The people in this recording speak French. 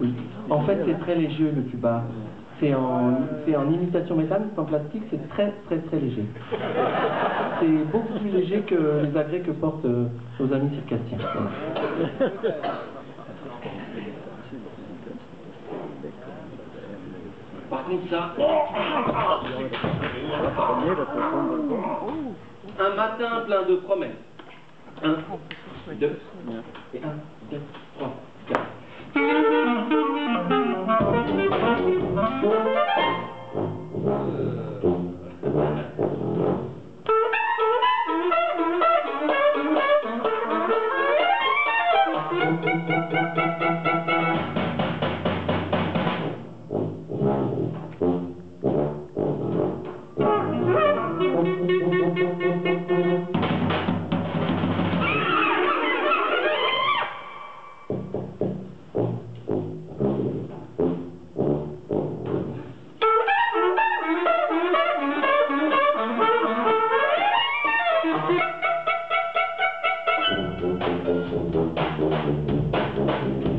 Oui. En fait, c'est très léger le tuba. C'est en, imitation métal, c'est en plastique, c'est très très très léger. C'est beaucoup plus léger que les agrès que portent euh, nos amis circassiens. Par contre, ça. Un matin plein de promesses. Un, deux, et un, deux, trois, quatre. Thank you.